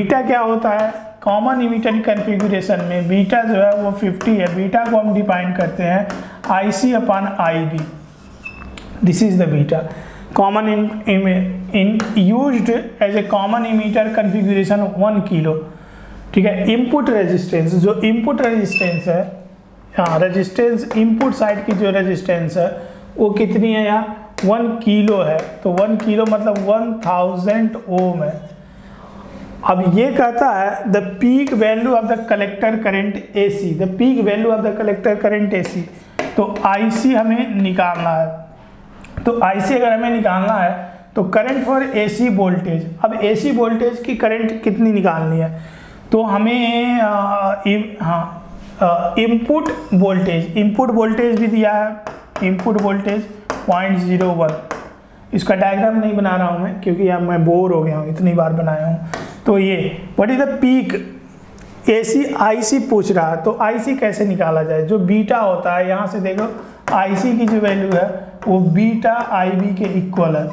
Beta क्या होता है? कॉमन इमिटर कन्फिगुरेशन में बीटा जो है वो 50 है। बीटा को हम डिफाइन करते हैं I C upon I B this is the beta common in in used as a common emitter configuration one kilo ठीक है? इनपुट रेजिस्टेंस जो इनपुट रेजिस्टेंस है हाँ रेजिस्टेंस इनपुट साइड की जो रेजिस्टेंस है, वो कितनी है यहाँ? वन किलो है। तो वन किलो मतलब वन थाउज़ेंड ओम है। अब ये कहता है the peak value of the collector current AC the peak value of the collector current AC तो आईसी हमें निकालना है। तो आईसी अगर हमें निकालना है तो करंट फॉर एसी वोल्टेज अब एसी वोल्टेज की करंट कितनी निकालनी है? तो हमें हाँ इनपुट वोल्टेज इनपुट वोल्टेज भी दिया है। Input voltage point zero one इसका डायग्राम नहीं बना रहा हूँ मैं, क्योंकि अब मैं बोर हो गया हूँ, इतनी बार बनाया हूँ। तो ये what is the peak A C I C पूछ रहा है तो आई सी कैसे निकाला जाए? जो बीटा होता है, यहाँ से देखो आई सी की जो वैल्यू है, वो बीटा आई बी के इक्वल है।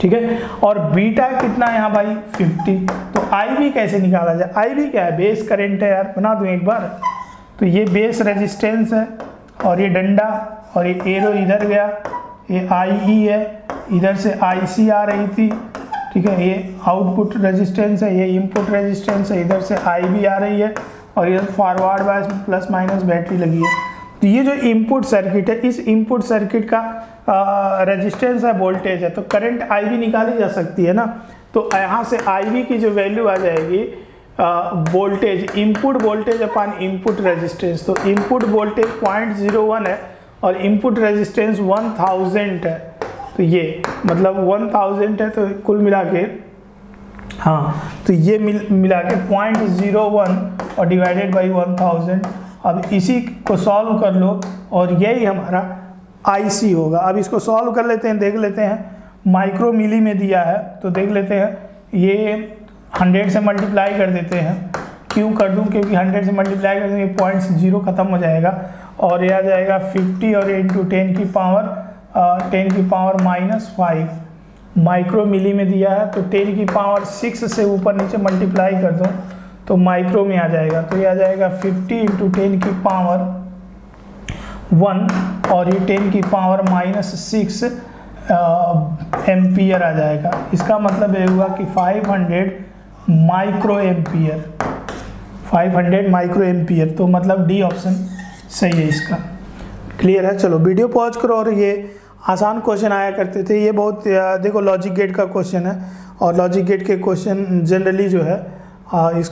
ठीक है? और बीटा कितना यहाँ भाई? 50 तो आई बी कैसे निकाला जाए? आई बी क्या है? बेस करेंट है यार, बना दूँ एक बार। तो ये बेस रेजिस्टेंस है, और ये डंडा, और ये एरो इधर गया। ये आई ई है, इधर से आई सी आ रही थी, ठीक है, ये आउटपुट रेजिस्टेंस है, ये इनपुट रेजिस्टेंस है, इधर से आई भी आ रही है, और इधर forward bias plus minus battery लगी है। तो ये जो इनपुट सर्किट है, इस इनपुट सर्किट का रेजिस्टेंस है वोल्टेज है तो करंट आई भी निकाली जा सकती है ना? तो यहाँ से आईवी की जो वैल्यू आ जाएगी voltage input voltage upon input resistance तो input voltage point zero one है और इनपुट रेजिस्टेंस वन थाउज़ेंड है। तो ये मतलब वन थाउज़ेंड है तो कुल मिला के हाँ तो ये मिल, मिला के पॉइंट ज़ीरो वन और डिवाइडेड बाई वन थाउज़ेंड अब इसी को सॉल्व कर लो और यही हमारा आईसी होगा। अब इसको सॉल्व कर लेते हैं, देख लेते हैं। माइक्रो मिली में दिया है तो देख लेते हैं। ये हंड्रेड से मल्टीप्लाई कर देते हैं। क्यों कर दूँ? क्योंकि हंड्रेड से मल्टीप्लाई कर देंगे पॉइंट ज़ीरो खत्म हो जाएगा। और यह आ जाएगा फिफ्टी और इंटू टेन की पावर टेन की power minus five. Micro milli में दिया है तो टेन की पावर सिक्स से ऊपर नीचे मल्टीप्लाई कर दो तो माइक्रो में आ जाएगा। तो यह आ जाएगा फिफ्टी इंटू टेन की पावर वन, और ये टेन की पावर माइनस सिक्स एम्पियर आ जाएगा। इसका मतलब ये हुआ कि 500 माइक्रो एम्पियर 500 माइक्रो एम्पियर तो मतलब डी ऑप्शन। सही है इसका। क्लियर है? चलो वीडियो पॉज करो और ये आसान क्वेश्चन आया करते थे। ये बहुत देखो लॉजिक गेट का क्वेश्चन है और लॉजिक गेट के क्वेश्चन जनरली जो है इस